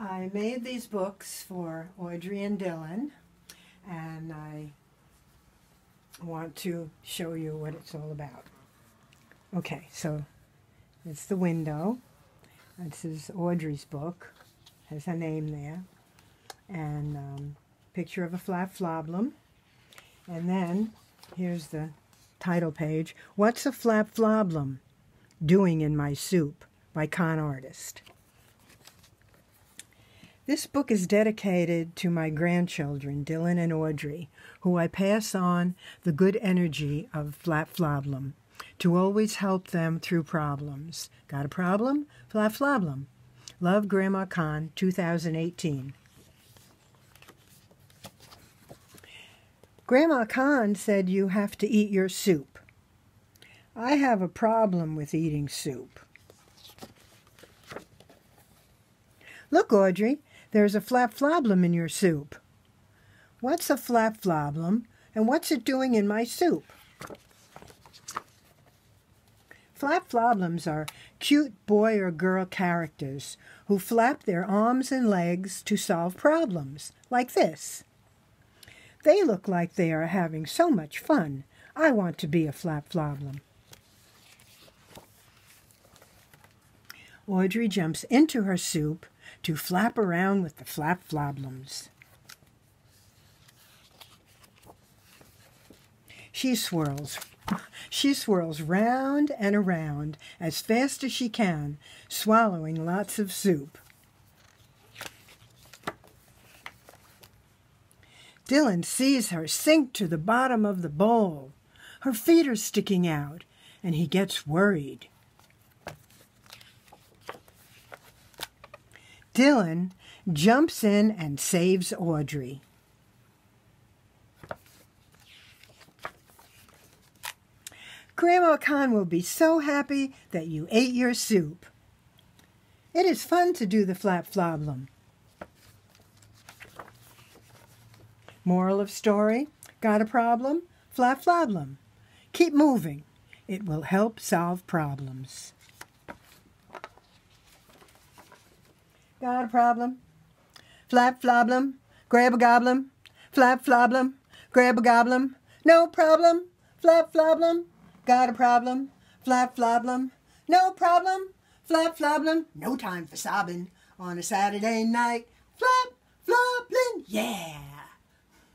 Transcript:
I made these books for Audrey and Dylan, and I want to show you what it's all about. Okay, so it's the window. This is Audrey's book. Has her name there. And um, picture of a flap floblem. And then here's the title page. What's a flap floblem doing in my soup by Con Artist. This book is dedicated to my grandchildren, Dylan and Audrey, who I pass on the good energy of Flap Floblem to always help them through problems. Got a problem? Flap Floblem. Love Grandma Con, 2018. Grandma Con said you have to eat your soup. I have a problem with eating soup. Look, Audrey, there's a flap floblem in your soup. What's a flap floblem, and what's it doing in my soup? Flap floblems are cute boy or girl characters who flap their arms and legs to solve problems, like this. They look like they are having so much fun. I want to be a flap floblem. Audrey jumps into her soup to flap around with the flap floblems. She swirls. She swirls round and around as fast as she can, swallowing lots of soup. Dylan sees her sink to the bottom of the bowl. Her feet are sticking out, and he gets worried. Dylan jumps in and saves Audrey. Grandma Con will be so happy that you ate your soup. It is fun to do the flap floblem. Moral of story, got a problem? Flap floblem. Keep moving. It will help solve problems. Got a problem? Flap floblem, grab a goblin, flap floblem, grab a goblin, no problem, flap floblem, got a problem, flap floblem, no problem, flap floblem, no time for sobbing on a Saturday night, flap floblin, yeah.